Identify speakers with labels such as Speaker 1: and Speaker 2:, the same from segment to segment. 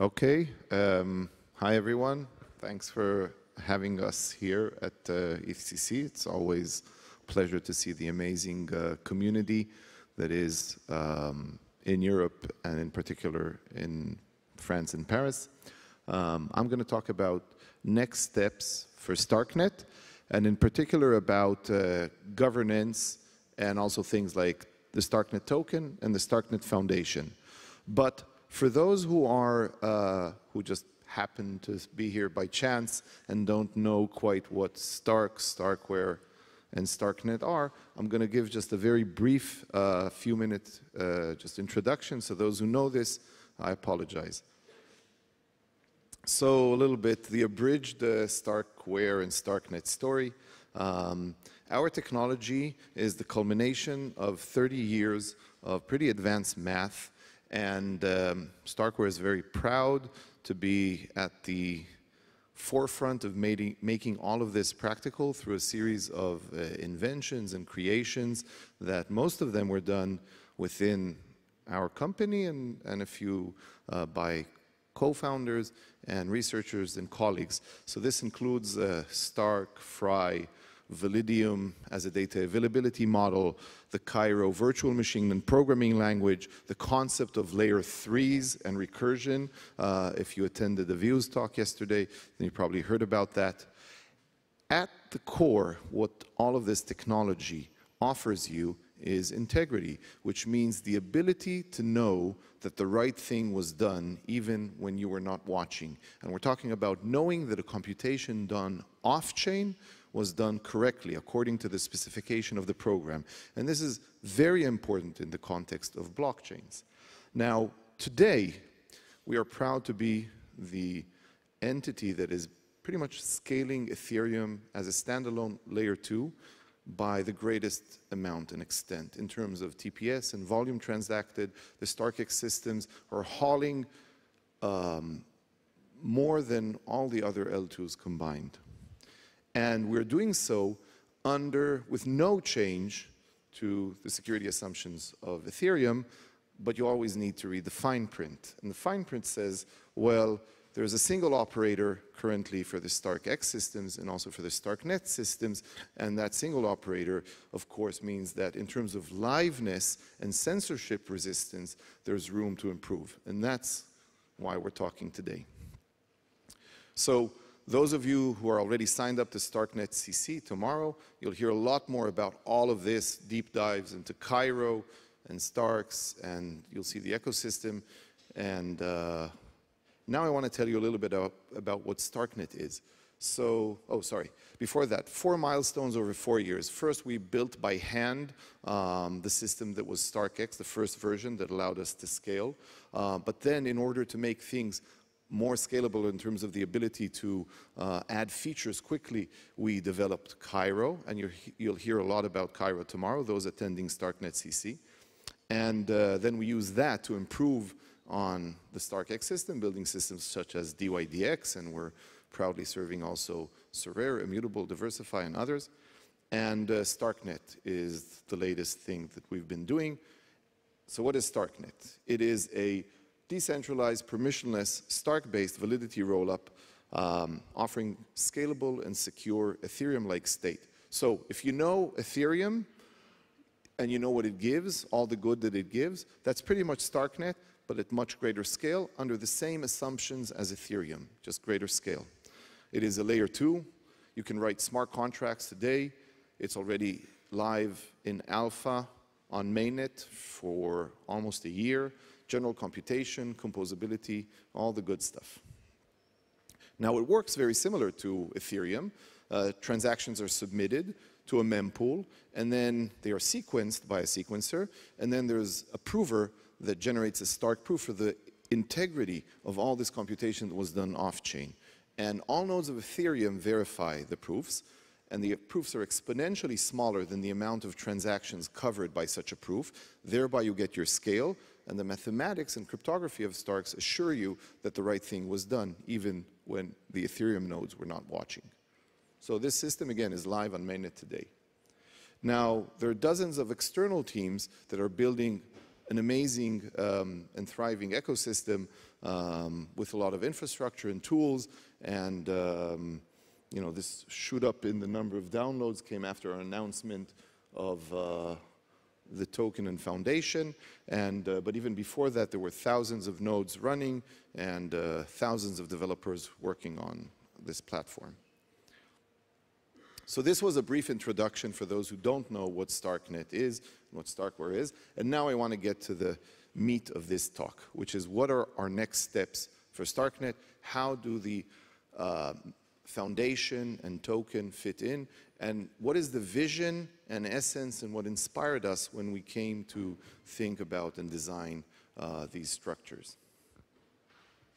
Speaker 1: Okay. Um, hi, everyone. Thanks for having us here at uh, EthCC. It's always a pleasure to see the amazing uh, community that is um, in Europe and in particular in France and Paris. Um, I'm going to talk about next steps for StarkNet and in particular about uh, governance and also things like the StarkNet token and the StarkNet Foundation. But for those who are, uh, who just happen to be here by chance and don't know quite what Stark, Starkware, and StarkNet are, I'm going to give just a very brief uh, few minute uh, just introduction. So those who know this, I apologize. So a little bit, the abridged uh, Starkware and StarkNet story. Um, our technology is the culmination of 30 years of pretty advanced math, and um, Starkware is very proud to be at the forefront of making all of this practical through a series of uh, inventions and creations that most of them were done within our company and, and a few uh, by co-founders and researchers and colleagues. So this includes uh, Stark, FRI, Validium as a data availability model, the Cairo virtual machine and programming language, the concept of layer threes and recursion. Uh, if you attended the Views talk yesterday, then you probably heard about that. At the core, what all of this technology offers you is integrity, which means the ability to know that the right thing was done even when you were not watching. And we're talking about knowing that a computation done off-chain was done correctly according to the specification of the program. And this is very important in the context of blockchains. Now, today, we are proud to be the entity that is pretty much scaling Ethereum as a standalone layer two by the greatest amount and extent in terms of TPS and volume transacted. The StarkEx systems are hauling um, more than all the other L2s combined. And we're doing so under, with no change to the security assumptions of Ethereum, but you always need to read the fine print. And the fine print says, well, there's a single operator currently for the StarkEx systems and also for the StarkNet systems, and that single operator, of course, means that in terms of liveness and censorship resistance, there's room to improve. And that's why we're talking today. So those of you who are already signed up to StarkNet CC tomorrow, you'll hear a lot more about all of this, deep dives into Cairo and Starks, and you'll see the ecosystem. And uh, now I want to tell you a little bit about, about what StarkNet is. So, oh, sorry. Before that, four milestones over four years. First, we built by hand um, the system that was StarkEx, the first version that allowed us to scale. Uh, but then, in order to make things more scalable in terms of the ability to uh, add features quickly, we developed Cairo, and you will hear a lot about Cairo tomorrow, those attending StarkNet CC. And uh, then we use that to improve on the StarkEx system, building systems such as DYDX, and we're proudly serving also Sorare, Immutable, DeversiFi, and others. And uh, StarkNet is the latest thing that we've been doing. So what is StarkNet? It is a decentralized, permissionless, Stark-based validity rollup um, offering scalable and secure Ethereum-like state. So if you know Ethereum and you know what it gives, all the good that it gives, that's pretty much StarkNet, but at much greater scale under the same assumptions as Ethereum, just greater scale. It is a layer two. You can write smart contracts today. It's already live in alpha on mainnet for almost a year general computation, composability, all the good stuff. Now it works very similar to Ethereum. Uh, transactions are submitted to a mempool, and then they are sequenced by a sequencer, and then there's a prover that generates a Stark proof for the integrity of all this computation that was done off-chain. And all nodes of Ethereum verify the proofs, and the proofs are exponentially smaller than the amount of transactions covered by such a proof. Thereby you get your scale, and the mathematics and cryptography of Starks assure you that the right thing was done, even when the Ethereum nodes were not watching. So this system, again, is live on mainnet today. Now, there are dozens of external teams that are building an amazing um, and thriving ecosystem um, with a lot of infrastructure and tools. And, um, you know, this shoot up in the number of downloads came after our announcement of uh, the token and foundation. And, uh, but even before that, there were thousands of nodes running and uh, thousands of developers working on this platform. So this was a brief introduction for those who don't know what StarkNet is and what Starkware is. And now I want to get to the meat of this talk, which is what are our next steps for StarkNet? How do the uh, foundation and token fit in? And what is the vision and essence and what inspired us when we came to think about and design uh, these structures?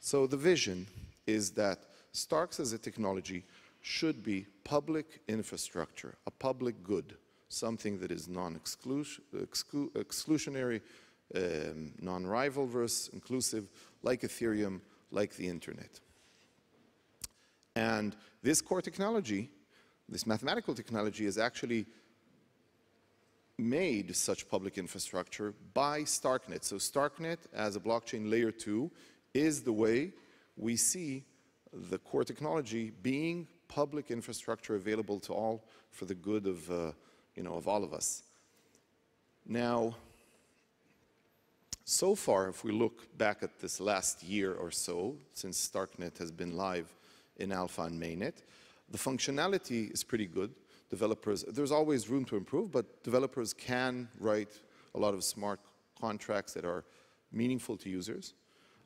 Speaker 1: So the vision is that Starks as a technology should be public infrastructure, a public good, something that is non-exclusionary, um, non-rivalrous, inclusive, like Ethereum, like the internet. And this core technology, this mathematical technology is actually made such public infrastructure by Starknet. So Starknet as a blockchain layer two is the way we see the core technology being public infrastructure available to all for the good of, uh, you know, of all of us. Now, so far, if we look back at this last year or so, since Starknet has been live in Alpha and Mainnet, the functionality is pretty good. Developers, there's always room to improve, but developers can write a lot of smart contracts that are meaningful to users.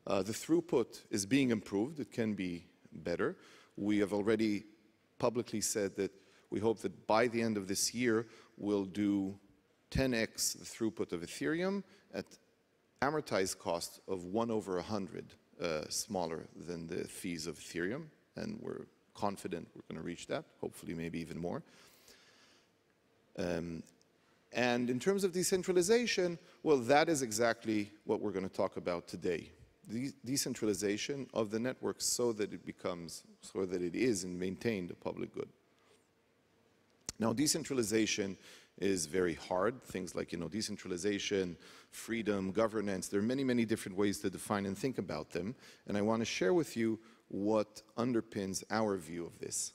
Speaker 1: Uh, the throughput is being improved. It can be better. We have already publicly said that we hope that by the end of this year, we'll do 10x the throughput of Ethereum at amortized cost of 1 over 100, uh, smaller than the fees of Ethereum. And we're confident we're going to reach that, hopefully maybe even more. Um, and in terms of decentralization, well, that is exactly what we're going to talk about today de decentralization of the network so that it becomes, so that it is and maintained a public good. Now, decentralization is very hard. Things like, you know, decentralization, freedom, governance, there are many, many different ways to define and think about them. And I want to share with you what underpins our view of this.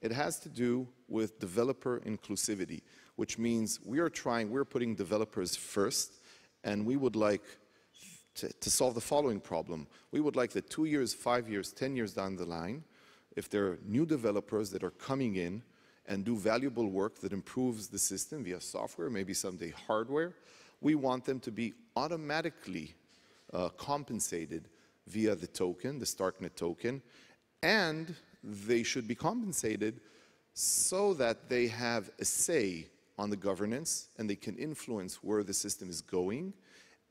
Speaker 1: It has to do with developer inclusivity, which means we are trying, we're putting developers first, and we would like to, to solve the following problem. We would like that two years, five years, 10 years down the line, if there are new developers that are coming in and do valuable work that improves the system via software, maybe someday hardware, we want them to be automatically uh, compensated via the token, the Starknet token, and they should be compensated so that they have a say on the governance and they can influence where the system is going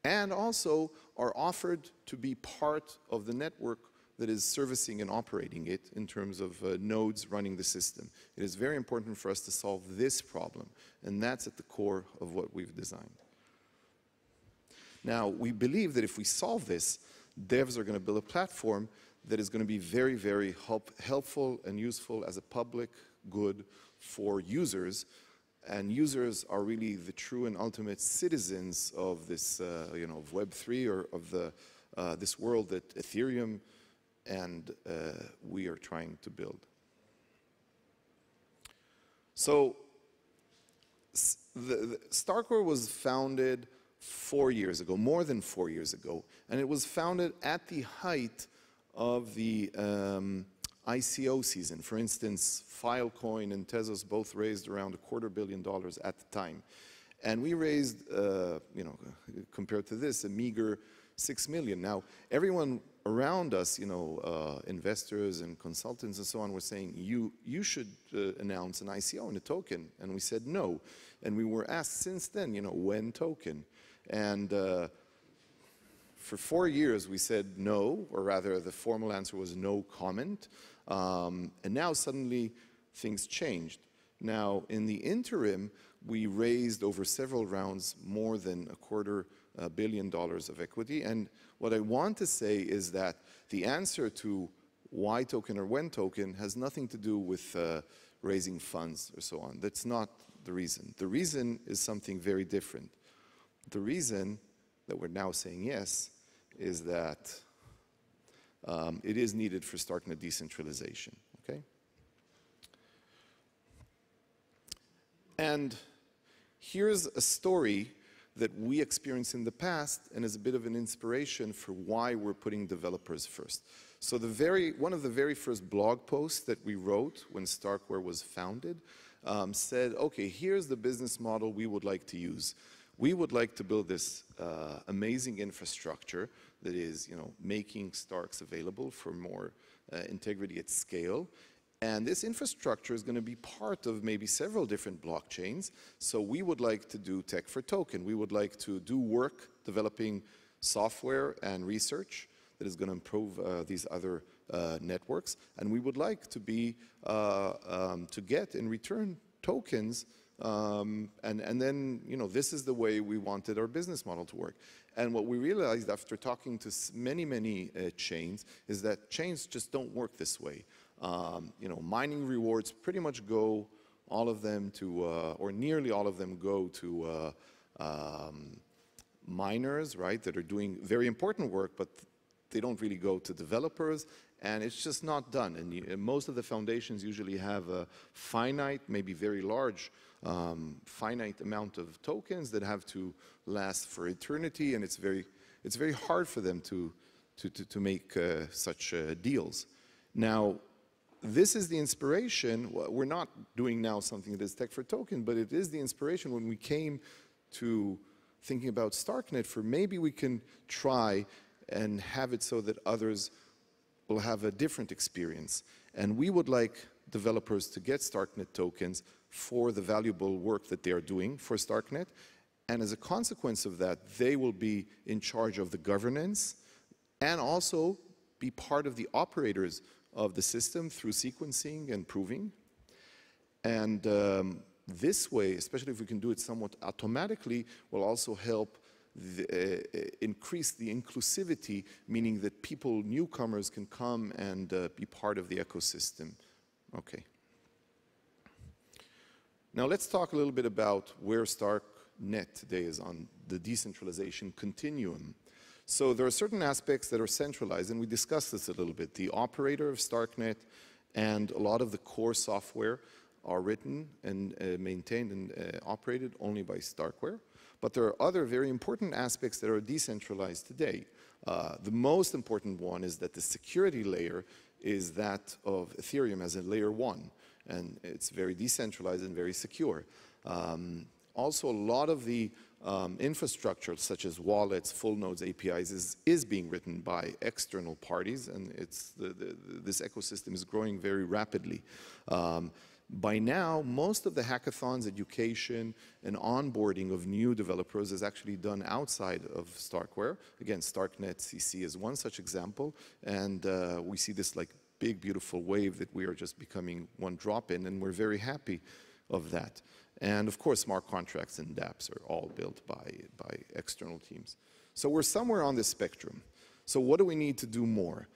Speaker 1: and also are offered to be part of the network that is servicing and operating it in terms of uh, nodes running the system. It is very important for us to solve this problem, and that's at the core of what we've designed. Now, we believe that if we solve this, devs are going to build a platform that is going to be very, very help, helpful and useful as a public good for users and users are really the true and ultimate citizens of this, uh, you know, of Web3 or of the, uh, this world that Ethereum and uh, we are trying to build. So the, the Starkware was founded four years ago, more than four years ago, and it was founded at the height of the um, ICO season. For instance, Filecoin and Tezos both raised around a quarter billion dollars at the time. And we raised, uh, you know, compared to this, a meager six million. Now, everyone around us, you know, uh, investors and consultants and so on were saying, you, you should uh, announce an ICO and a token. And we said no. And we were asked since then, you know, when token? And uh, for four years we said no, or rather the formal answer was no comment. Um, and now suddenly things changed. Now, in the interim, we raised over several rounds more than a quarter uh, billion dollars of equity. And what I want to say is that the answer to why token or when token has nothing to do with uh, raising funds or so on. That's not the reason. The reason is something very different. The reason that we're now saying yes is that um, it is needed for StarkNet decentralization, okay? And here's a story that we experienced in the past and is a bit of an inspiration for why we're putting developers first. So the very, one of the very first blog posts that we wrote when Starkware was founded um, said, okay, here's the business model we would like to use. We would like to build this uh, amazing infrastructure that is, you know, making Starks available for more uh, integrity at scale. And this infrastructure is going to be part of maybe several different blockchains. So we would like to do tech for token. We would like to do work developing software and research that is going to improve uh, these other uh, networks. And we would like to be, uh, um, to get in return tokens um, and, and then, you know, this is the way we wanted our business model to work. And what we realized after talking to many, many uh, chains is that chains just don't work this way. Um, you know, mining rewards pretty much go, all of them to, uh, or nearly all of them go to uh, um, miners, right, that are doing very important work, but they don't really go to developers, and it's just not done. And, you, and most of the foundations usually have a finite, maybe very large, um, finite amount of tokens that have to last for eternity, and it's very, it's very hard for them to, to, to, to make uh, such uh, deals. Now, this is the inspiration. We're not doing now something that is tech for token, but it is the inspiration when we came to thinking about StarkNet for maybe we can try and have it so that others will have a different experience. And we would like developers to get StarkNet tokens for the valuable work that they are doing for StarkNet. And as a consequence of that, they will be in charge of the governance and also be part of the operators of the system through sequencing and proving. And um, this way, especially if we can do it somewhat automatically, will also help the, uh, increase the inclusivity, meaning that people, newcomers, can come and uh, be part of the ecosystem. Okay. Now let's talk a little bit about where StarkNet today is on the decentralization continuum. So there are certain aspects that are centralized, and we discussed this a little bit. The operator of StarkNet and a lot of the core software are written and uh, maintained and uh, operated only by Starkware. But there are other very important aspects that are decentralized today. Uh, the most important one is that the security layer is that of Ethereum as a layer one, and it's very decentralized and very secure. Um, also, a lot of the um, infrastructure, such as wallets, full nodes, APIs, is, is being written by external parties, and it's the, the, this ecosystem is growing very rapidly. Um, by now, most of the hackathons, education, and onboarding of new developers is actually done outside of Starkware. Again, StarkNet CC is one such example, and uh, we see this like big, beautiful wave that we are just becoming one drop in, and we're very happy of that. And of course, smart contracts and dApps are all built by, by external teams. So we're somewhere on this spectrum. So what do we need to do more?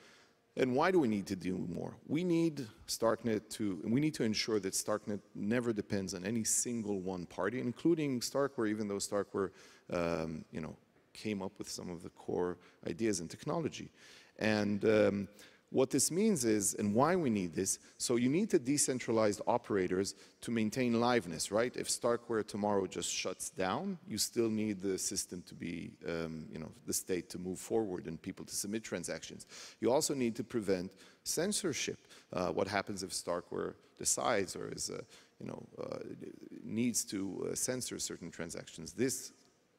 Speaker 1: And why do we need to do more? We need StarkNet to, we need to ensure that StarkNet never depends on any single one party, including Starkware, even though Starkware, um, you know, came up with some of the core ideas and technology. And um, what this means is, and why we need this, so you need to decentralized operators to maintain liveness, right? If Starkware tomorrow just shuts down, you still need the system to be, um, you know, the state to move forward and people to submit transactions. You also need to prevent censorship. Uh, what happens if Starkware decides or is, uh, you know, uh, needs to uh, censor certain transactions? This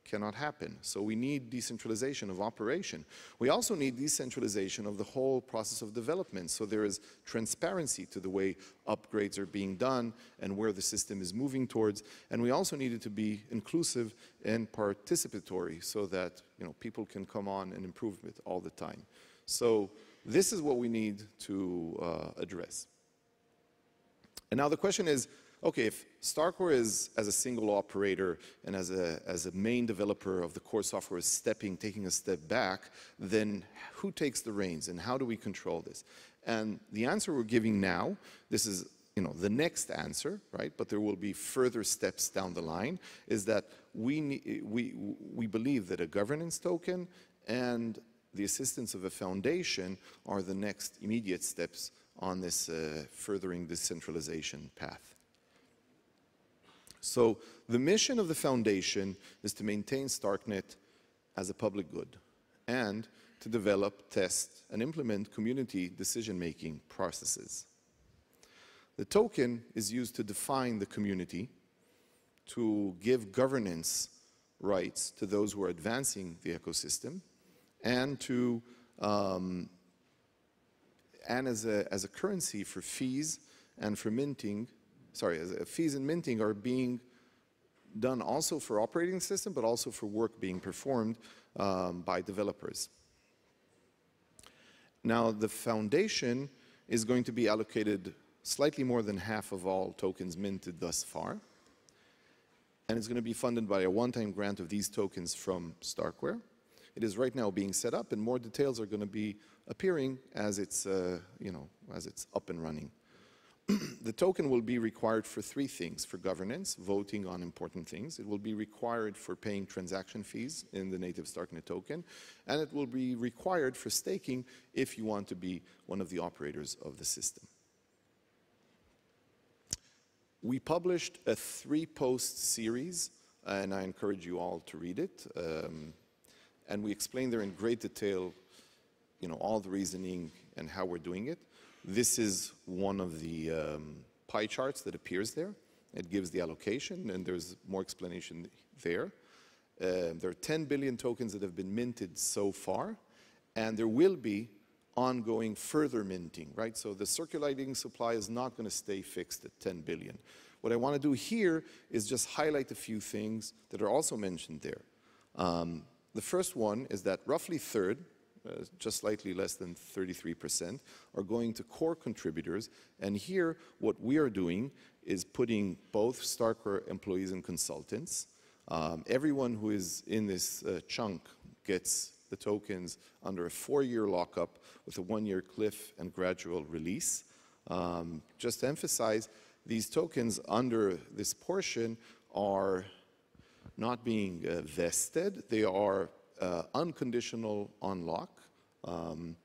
Speaker 1: cannot happen. So we need decentralization of operation. We also need decentralization of the whole process of development. So there is transparency to the way upgrades are being done and where the system is moving towards. And we also need it to be inclusive and participatory so that you know, people can come on and improve it all the time. So this is what we need to uh, address. And now the question is, okay, if Starkware is as a single operator and as a, as a main developer of the core software is stepping, taking a step back, then who takes the reins and how do we control this? And the answer we're giving now, this is you know, the next answer, right? But there will be further steps down the line, is that we, we, we believe that a governance token and the assistance of a foundation are the next immediate steps on this uh, furthering decentralization path. So the mission of the foundation is to maintain StarkNet as a public good and to develop, test, and implement community decision-making processes. The token is used to define the community, to give governance rights to those who are advancing the ecosystem, and to um, and as a, as a currency for fees and for minting, sorry, fees and minting are being done also for operating system, but also for work being performed um, by developers. Now, the foundation is going to be allocated slightly more than half of all tokens minted thus far. And it's going to be funded by a one-time grant of these tokens from Starkware. It is right now being set up, and more details are going to be appearing as it's, uh, you know, as it's up and running. the token will be required for three things, for governance, voting on important things. It will be required for paying transaction fees in the native Starknet token, and it will be required for staking if you want to be one of the operators of the system. We published a three-post series, and I encourage you all to read it. Um, and we explain there in great detail, you know, all the reasoning and how we're doing it. This is one of the um, pie charts that appears there. It gives the allocation, and there's more explanation there. Uh, there are 10 billion tokens that have been minted so far, and there will be ongoing further minting, right? So the circulating supply is not going to stay fixed at 10 billion. What I want to do here is just highlight a few things that are also mentioned there. Um, the first one is that roughly third, uh, just slightly less than 33%, are going to core contributors. And here, what we are doing is putting both Starkware employees and consultants. Um, everyone who is in this uh, chunk gets the tokens under a four-year lockup with a one-year cliff and gradual release. Um, just to emphasize, these tokens under this portion are not being uh, vested. They are uh, unconditional unlock. Um,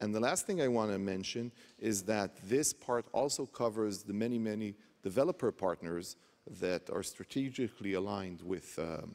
Speaker 1: and the last thing I want to mention is that this part also covers the many, many developer partners that are strategically aligned with um,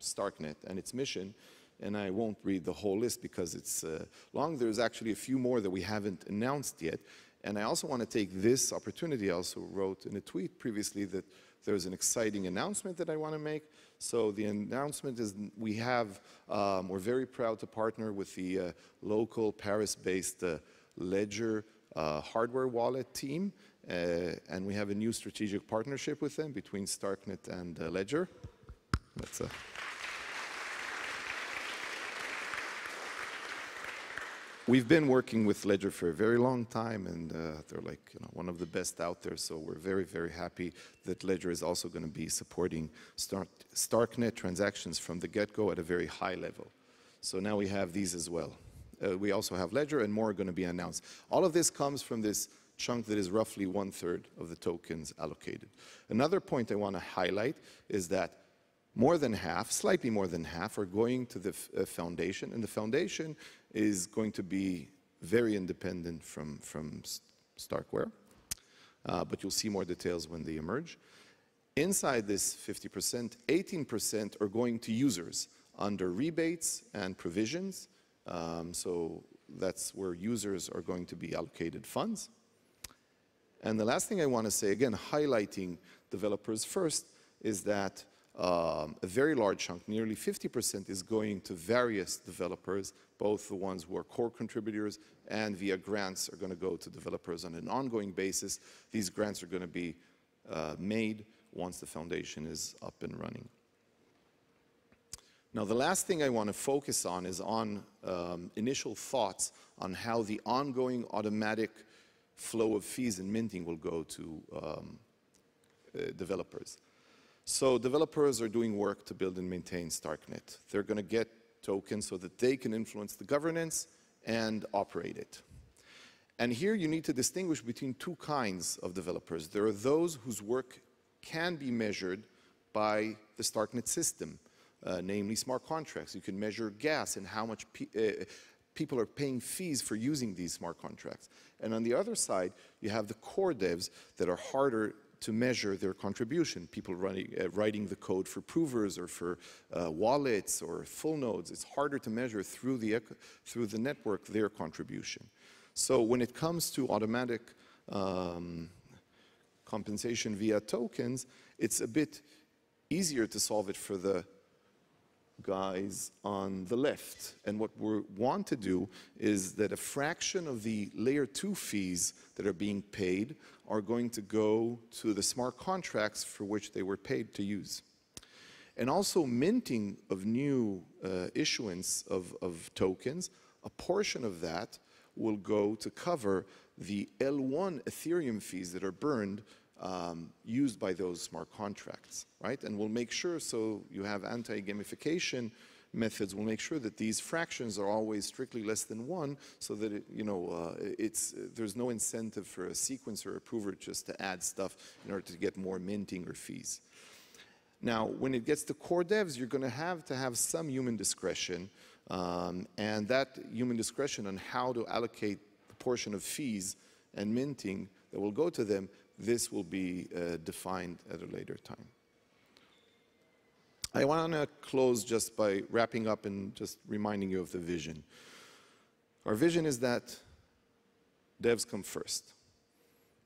Speaker 1: StarkNet and its mission. And I won't read the whole list because it's uh, long. There's actually a few more that we haven't announced yet. And I also want to take this opportunity, I also wrote in a tweet previously that there's an exciting announcement that I want to make. So the announcement is we have, um, we're very proud to partner with the uh, local Paris-based uh, Ledger uh, hardware wallet team. Uh, and we have a new strategic partnership with them between Starknet and uh, Ledger. That's We've been working with Ledger for a very long time, and uh, they're like you know, one of the best out there. So we're very, very happy that Ledger is also going to be supporting Stark, Starknet transactions from the get-go at a very high level. So now we have these as well. Uh, we also have Ledger, and more are going to be announced. All of this comes from this chunk that is roughly one-third of the tokens allocated. Another point I want to highlight is that more than half, slightly more than half, are going to the uh, foundation, and the foundation is going to be very independent from, from Starkware, uh, but you'll see more details when they emerge. Inside this 50%, 18% are going to users under rebates and provisions. Um, so that's where users are going to be allocated funds. And the last thing I want to say, again, highlighting developers first, is that um, a very large chunk, nearly 50%, is going to various developers, both the ones who are core contributors and via grants are going to go to developers on an ongoing basis. These grants are going to be uh, made once the foundation is up and running. Now, the last thing I want to focus on is on um, initial thoughts on how the ongoing automatic flow of fees and minting will go to um, uh, developers. So developers are doing work to build and maintain StarkNet. They're going to get tokens so that they can influence the governance and operate it. And here you need to distinguish between two kinds of developers. There are those whose work can be measured by the StarkNet system, uh, namely smart contracts. You can measure gas and how much pe uh, people are paying fees for using these smart contracts. And on the other side, you have the core devs that are harder to measure their contribution. People running, uh, writing the code for provers or for uh, wallets or full nodes. It's harder to measure through the, through the network their contribution. So when it comes to automatic um, compensation via tokens, it's a bit easier to solve it for the guys on the left. And what we want to do is that a fraction of the layer two fees that are being paid are going to go to the smart contracts for which they were paid to use. And also minting of new uh, issuance of, of tokens, a portion of that will go to cover the L1 Ethereum fees that are burned um, used by those smart contracts, right? And we'll make sure, so you have anti-gamification methods, we'll make sure that these fractions are always strictly less than one so that, it, you know, uh, it's, there's no incentive for a sequencer or approver just to add stuff in order to get more minting or fees. Now, when it gets to core devs, you're going to have to have some human discretion, um, and that human discretion on how to allocate the portion of fees and minting that will go to them this will be uh, defined at a later time. I want to close just by wrapping up and just reminding you of the vision. Our vision is that devs come first.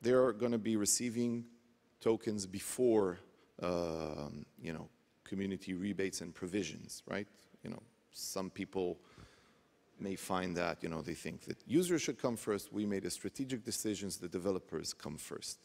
Speaker 1: They're going to be receiving tokens before, um, you know, community rebates and provisions, right? You know, some people may find that, you know, they think that users should come first. We made a strategic decisions, the developers come first.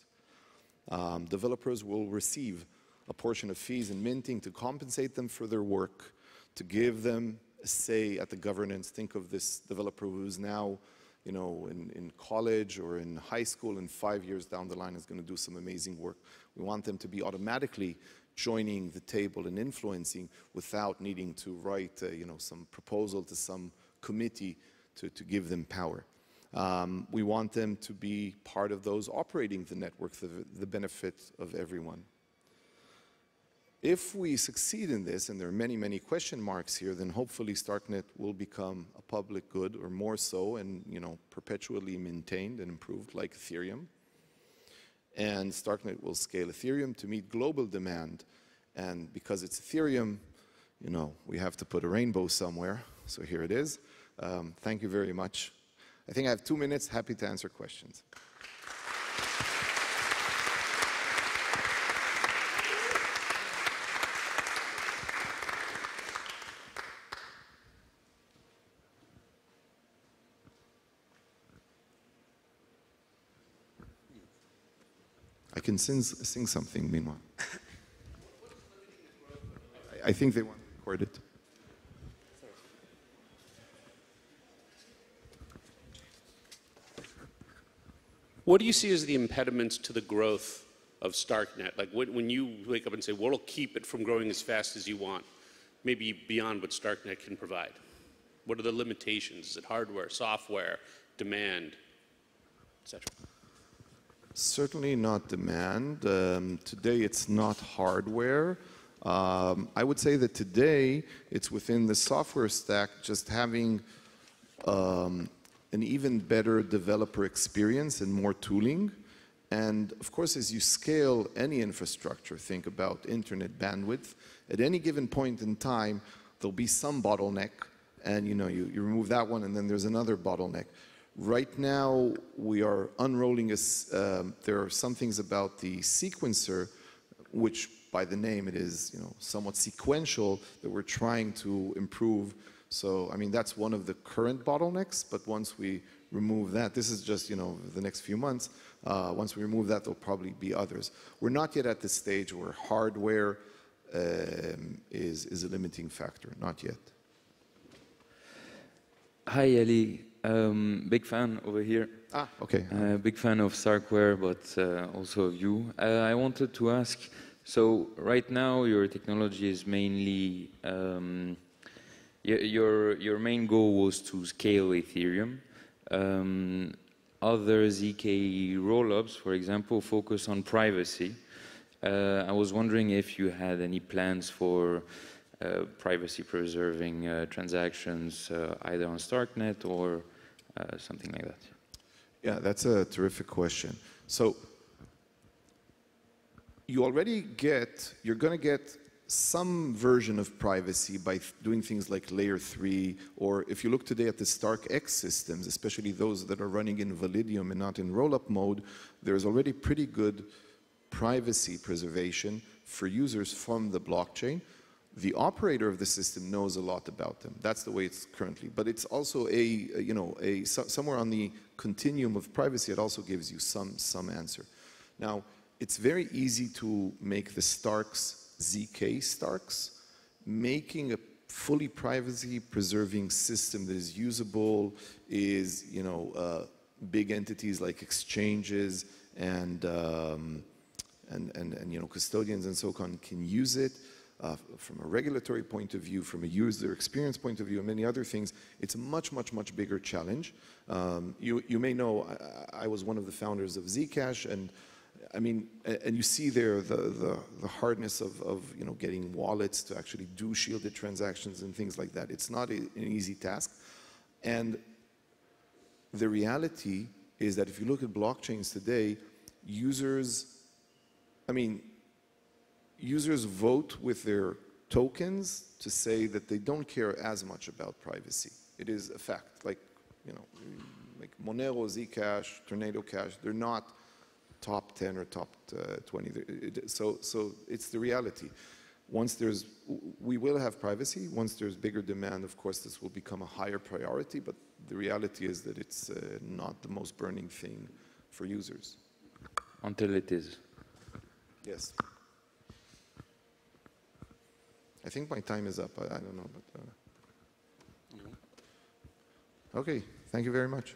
Speaker 1: Um, developers will receive a portion of fees and minting to compensate them for their work, to give them a say at the governance. Think of this developer who's now, you know, in, in college or in high school and five years down the line is going to do some amazing work. We want them to be automatically joining the table and influencing without needing to write, uh, you know, some proposal to some committee to, to give them power. Um, we want them to be part of those operating the network, the, the benefit of everyone. If we succeed in this, and there are many, many question marks here, then hopefully StarkNet will become a public good or more so and, you know, perpetually maintained and improved like Ethereum. And StarkNet will scale Ethereum to meet global demand. And because it's Ethereum, you know, we have to put a rainbow somewhere. So here it is. Um, thank you very much. I think I have two minutes, happy to answer questions. I can sing, sing something meanwhile. I think they want to record it.
Speaker 2: What do you see as the impediments to the growth of StarkNet? Like when, when you wake up and say, what'll keep it from growing as fast as you want, maybe beyond what StarkNet can provide? What are the limitations? Is it hardware, software, demand, etc.?
Speaker 1: Certainly not demand. Um, today it's not hardware. Um, I would say that today it's within the software stack just having um, an even better developer experience and more tooling. And of course, as you scale any infrastructure, think about internet bandwidth, at any given point in time, there'll be some bottleneck and you know, you, you remove that one and then there's another bottleneck. Right now, we are unrolling, a, um, there are some things about the sequencer, which by the name it is, you know, somewhat sequential that we're trying to improve so, I mean, that's one of the current bottlenecks, but once we remove that, this is just, you know, the next few months, uh, once we remove that, there'll probably be others. We're not yet at the stage where hardware um, is, is a limiting factor, not yet.
Speaker 3: Hi, Eli. Um, big fan over here.
Speaker 1: Ah, okay.
Speaker 3: Uh, big fan of Starkware, but uh, also of you. Uh, I wanted to ask, so right now your technology is mainly um, your, your main goal was to scale Ethereum. Um, other ZK rollups, for example, focus on privacy. Uh, I was wondering if you had any plans for uh, privacy preserving uh, transactions uh, either on StarkNet or uh, something like that.
Speaker 1: Yeah, that's a terrific question. So you already get, you're going to get some version of privacy by doing things like layer 3, or if you look today at the StarkEx systems, especially those that are running in Validium and not in rollup mode, there's already pretty good privacy preservation for users from the blockchain. The operator of the system knows a lot about them. That's the way it's currently. But it's also a, a, you know, a, so- somewhere on the continuum of privacy, it also gives you some, some answer. Now, it's very easy to make the Starks ZK Starks, making a fully privacy preserving system that is usable is, you know, uh, big entities like exchanges and, um, and, and, and, you know, custodians and so on can use it. Uh, from a regulatory point of view, from a user experience point of view, and many other things, it's a much, much, much bigger challenge. Um, you, you may know I, I was one of the founders of Zcash, and I mean, and you see there the, the, the hardness of, of, you know, getting wallets to actually do shielded transactions and things like that. It's not a, an easy task. And the reality is that if you look at blockchains today, users, I mean, users vote with their tokens to say that they don't care as much about privacy. It is a fact. Like, you know, like Monero, Zcash, Tornado Cash, they're not top 10 or top uh, 20. It- it- So, so it's the reality. Once there's, we will have privacy. Once there's bigger demand, of course, this will become a higher priority. But the reality is that it's uh, not the most burning thing for users.
Speaker 3: Until it is.
Speaker 1: Yes. I think my time is up. I, I don't know, but. Uh... Okay. Thank you very much.